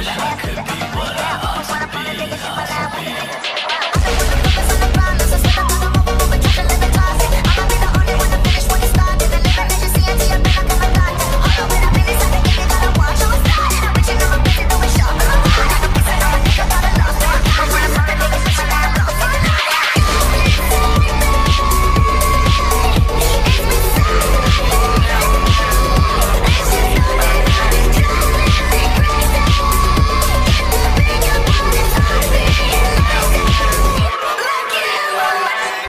wish I could